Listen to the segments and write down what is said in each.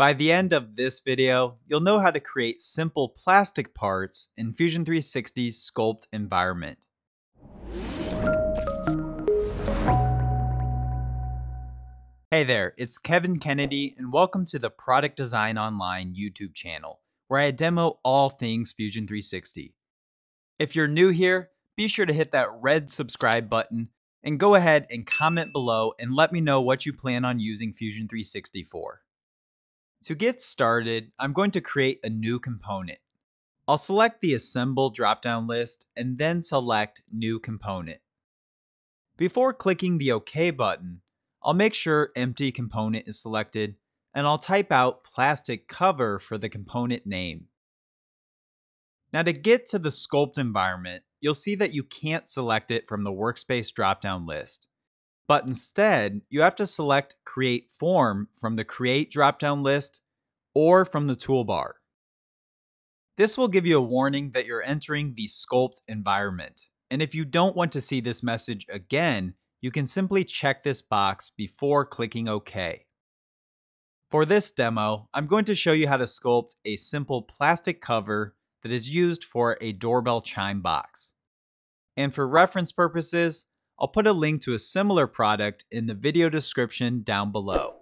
By the end of this video, you'll know how to create simple plastic parts in Fusion 360's Sculpt environment. Hey there, it's Kevin Kennedy, and welcome to the Product Design Online YouTube channel, where I demo all things Fusion 360. If you're new here, be sure to hit that red subscribe button and go ahead and comment below and let me know what you plan on using Fusion 360 for. To get started, I'm going to create a new component. I'll select the Assemble drop-down list and then select New Component. Before clicking the OK button, I'll make sure empty component is selected and I'll type out plastic cover for the component name. Now to get to the sculpt environment, you'll see that you can't select it from the workspace drop-down list. But instead, you have to select Create Form from the Create drop-down list or from the toolbar. This will give you a warning that you're entering the sculpt environment. And if you don't want to see this message again, you can simply check this box before clicking OK. For this demo, I'm going to show you how to sculpt a simple plastic cover that is used for a doorbell chime box. And for reference purposes, I'll put a link to a similar product in the video description down below.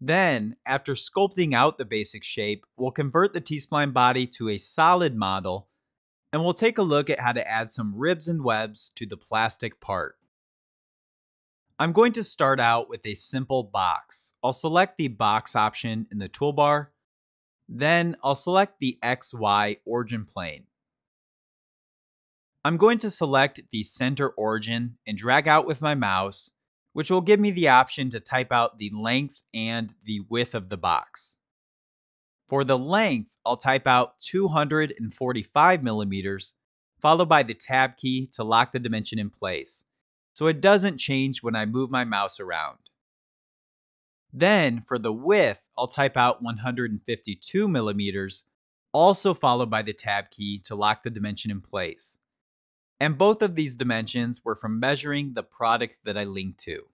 Then, after sculpting out the basic shape, we'll convert the T-spline body to a solid model, and we'll take a look at how to add some ribs and webs to the plastic part. I'm going to start out with a simple box. I'll select the box option in the toolbar. Then I'll select the XY origin plane. I'm going to select the center origin and drag out with my mouse, which will give me the option to type out the length and the width of the box. For the length, I'll type out 245 millimeters, followed by the tab key to lock the dimension in place so it doesn't change when I move my mouse around. Then for the width, I'll type out 152 millimeters, also followed by the tab key to lock the dimension in place. And both of these dimensions were from measuring the product that I linked to.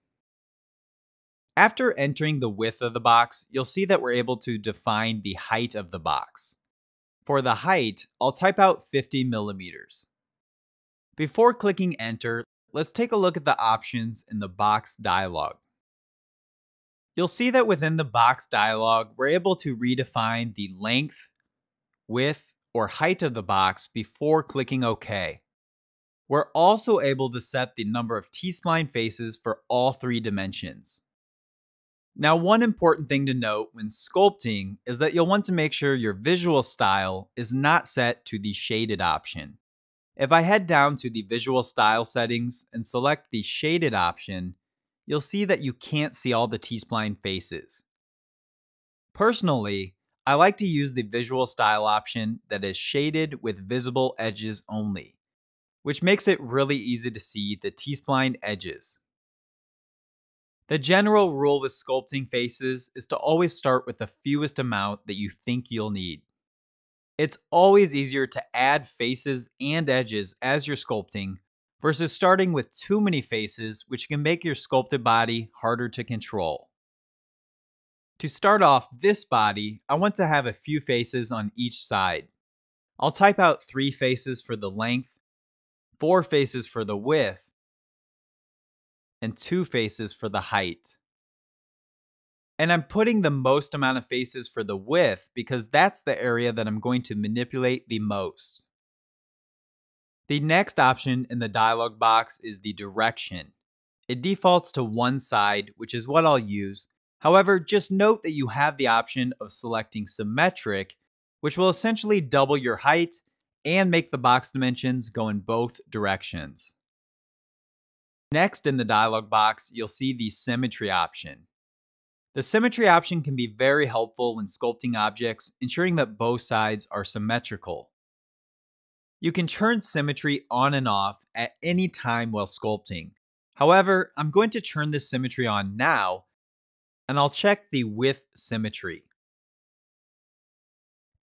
After entering the width of the box, you'll see that we're able to define the height of the box. For the height, I'll type out 50 millimeters. Before clicking enter, let's take a look at the options in the box dialog. You'll see that within the box dialog, we're able to redefine the length, width, or height of the box before clicking OK. We're also able to set the number of T-spline faces for all three dimensions. Now, one important thing to note when sculpting is that you'll want to make sure your visual style is not set to the shaded option. If I head down to the visual style settings and select the shaded option, you'll see that you can't see all the T-spline faces. Personally, I like to use the visual style option that is shaded with visible edges only, which makes it really easy to see the T-spline edges. The general rule with sculpting faces is to always start with the fewest amount that you think you'll need. It's always easier to add faces and edges as you're sculpting versus starting with too many faces, which can make your sculpted body harder to control. To start off this body, I want to have a few faces on each side. I'll type out three faces for the length, four faces for the width, and two faces for the height. And I'm putting the most amount of faces for the width because that's the area that I'm going to manipulate the most. The next option in the dialog box is the direction. It defaults to one side, which is what I'll use. However, just note that you have the option of selecting symmetric, which will essentially double your height and make the box dimensions go in both directions. Next in the dialog box, you'll see the symmetry option. The symmetry option can be very helpful when sculpting objects, ensuring that both sides are symmetrical. You can turn symmetry on and off at any time while sculpting. However, I'm going to turn this symmetry on now, and I'll check the width symmetry.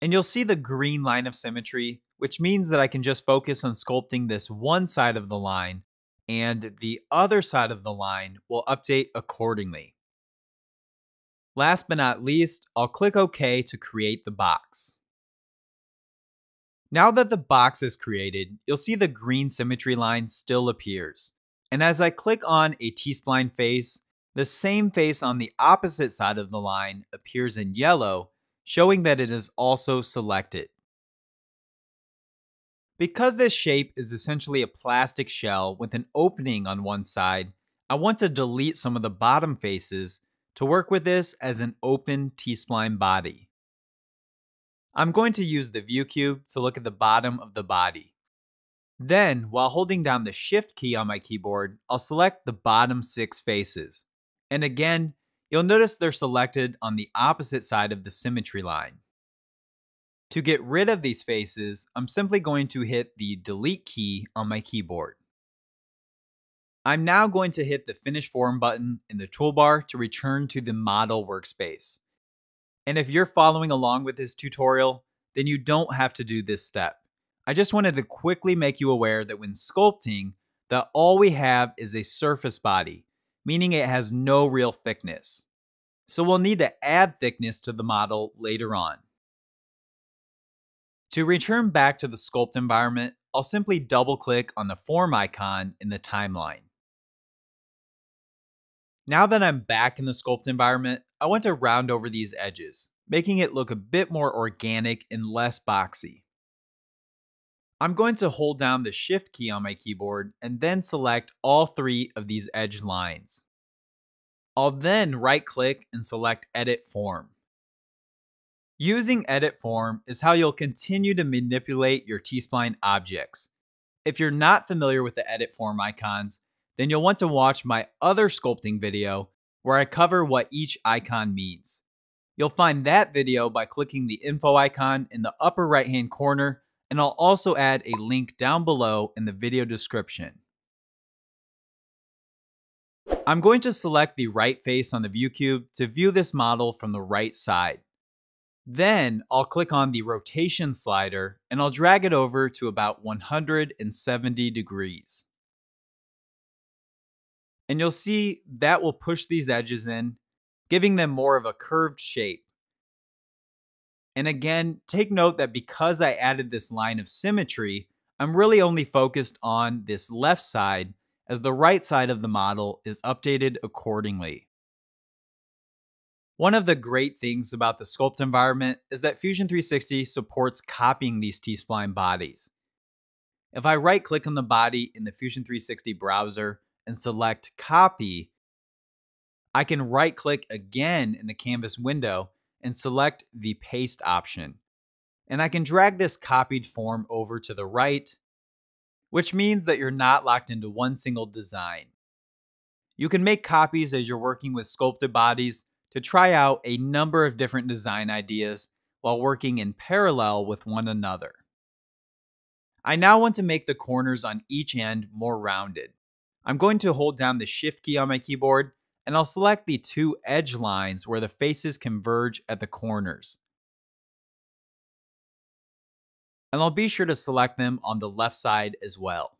And you'll see the green line of symmetry, which means that I can just focus on sculpting this one side of the line, and the other side of the line will update accordingly. Last but not least, I'll click OK to create the box. Now that the box is created, you'll see the green symmetry line still appears. And as I click on a T-spline face, the same face on the opposite side of the line appears in yellow, showing that it is also selected. Because this shape is essentially a plastic shell with an opening on one side, I want to delete some of the bottom faces to work with this as an open T-spline body. I'm going to use the view cube to look at the bottom of the body. Then, while holding down the Shift key on my keyboard, I'll select the bottom six faces. And again, you'll notice they're selected on the opposite side of the symmetry line. To get rid of these faces, I'm simply going to hit the Delete key on my keyboard. I'm now going to hit the Finish Form button in the toolbar to return to the model workspace. And if you're following along with this tutorial, then you don't have to do this step. I just wanted to quickly make you aware that when sculpting, that all we have is a surface body, meaning it has no real thickness. So we'll need to add thickness to the model later on. To return back to the sculpt environment, I'll simply double click on the form icon in the timeline. Now that I'm back in the sculpt environment, I want to round over these edges, making it look a bit more organic and less boxy. I'm going to hold down the Shift key on my keyboard and then select all three of these edge lines. I'll then right click and select Edit Form. Using Edit Form is how you'll continue to manipulate your T-spline objects. If you're not familiar with the Edit Form icons, then you'll want to watch my other sculpting video where I cover what each icon means. You'll find that video by clicking the info icon in the upper right hand corner and I'll also add a link down below in the video description. I'm going to select the right face on the view cube to view this model from the right side. Then I'll click on the rotation slider and I'll drag it over to about 170 degrees. And you'll see that will push these edges in, giving them more of a curved shape. And again, take note that because I added this line of symmetry, I'm really only focused on this left side as the right side of the model is updated accordingly. One of the great things about the Sculpt environment is that Fusion 360 supports copying these T-spline bodies. If I right click on the body in the Fusion 360 browser and select copy, I can right click again in the canvas window and select the paste option. And I can drag this copied form over to the right, which means that you're not locked into one single design. You can make copies as you're working with sculpted bodies to try out a number of different design ideas while working in parallel with one another. I now want to make the corners on each end more rounded. I'm going to hold down the Shift key on my keyboard and I'll select the two edge lines where the faces converge at the corners. And I'll be sure to select them on the left side as well.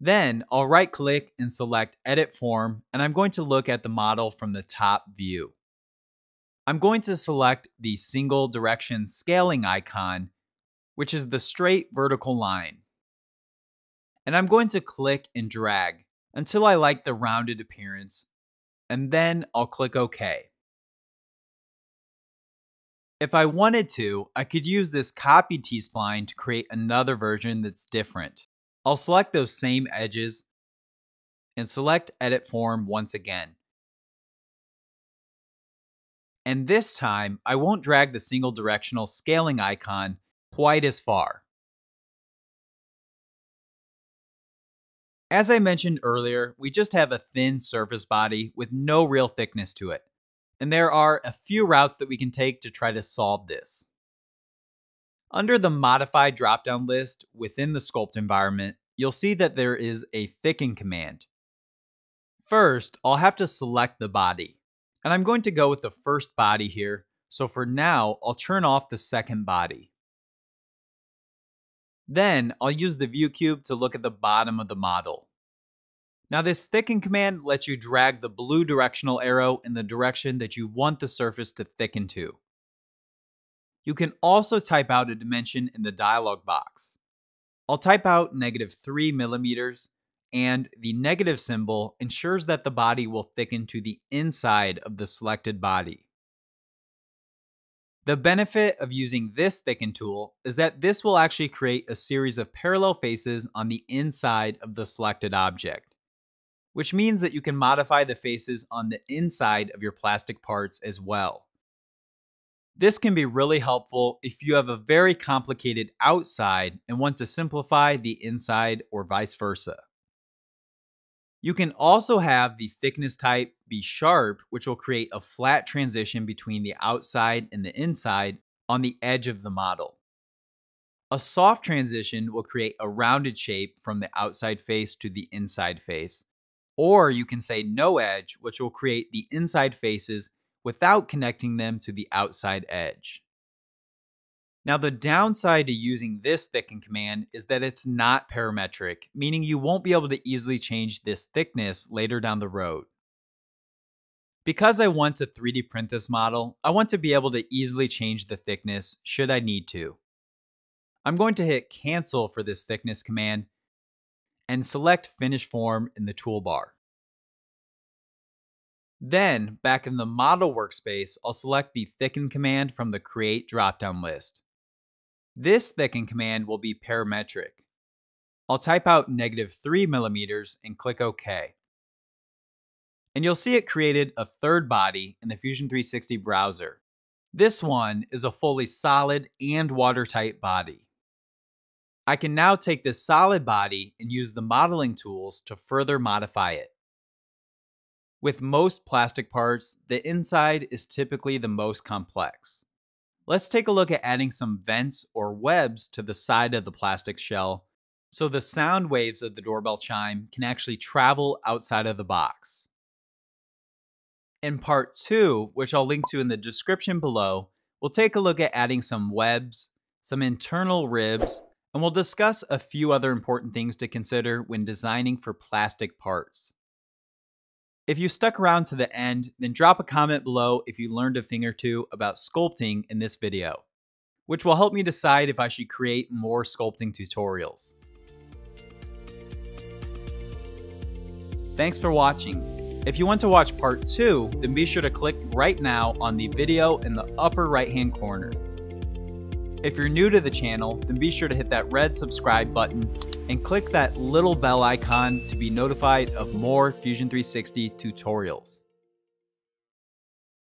Then I'll right click and select Edit Form, and I'm going to look at the model from the top view. I'm going to select the single direction scaling icon, which is the straight vertical line. And I'm going to click and drag until I like the rounded appearance, and then I'll click OK. If I wanted to, I could use this copy T-spline to create another version that's different. I'll select those same edges and select Edit Form once again. And this time, I won't drag the single directional scaling icon quite as far. As I mentioned earlier, we just have a thin surface body with no real thickness to it. And there are a few routes that we can take to try to solve this. Under the Modify drop-down list within the Sculpt environment, you'll see that there is a Thicken command. First, I'll have to select the body. And I'm going to go with the first body here, so for now, I'll turn off the second body. Then I'll use the view cube to look at the bottom of the model. Now this thicken command lets you drag the blue directional arrow in the direction that you want the surface to thicken to. You can also type out a dimension in the dialog box. I'll type out negative 3 millimeters, and the negative symbol ensures that the body will thicken to the inside of the selected body. The benefit of using this thicken tool is that this will actually create a series of parallel faces on the inside of the selected object, which means that you can modify the faces on the inside of your plastic parts as well. This can be really helpful if you have a very complicated outside and want to simplify the inside or vice versa. You can also have the thickness type be sharp, which will create a flat transition between the outside and the inside on the edge of the model. A soft transition will create a rounded shape from the outside face to the inside face. Or you can say no edge, which will create the inside faces without connecting them to the outside edge. Now, the downside to using this thicken command is that it's not parametric, meaning you won't be able to easily change this thickness later down the road. Because I want to 3D print this model, I want to be able to easily change the thickness should I need to. I'm going to hit cancel for this thickness command and select finish form in the toolbar. Then, back in the model workspace, I'll select the thicken command from the create dropdown list. This thicken command will be parametric. I'll type out negative 3 millimeters and click OK. And you'll see it created a third body in the Fusion 360 browser. This one is a fully solid and watertight body. I can now take this solid body and use the modeling tools to further modify it. With most plastic parts, the inside is typically the most complex. Let's take a look at adding some vents or webs to the side of the plastic shell so the sound waves of the doorbell chime can actually travel outside of the box. In part 2, which I'll link to in the description below, we'll take a look at adding some webs, some internal ribs, and we'll discuss a few other important things to consider when designing for plastic parts. If you stuck around to the end, then drop a comment below if you learned a thing or two about sculpting in this video, which will help me decide if I should create more sculpting tutorials. Thanks for watching. If you want to watch part 2, then be sure to click right now on the video in the upper right hand corner. If you're new to the channel, then be sure to hit that red subscribe button and click that little bell icon to be notified of more Fusion 360 tutorials.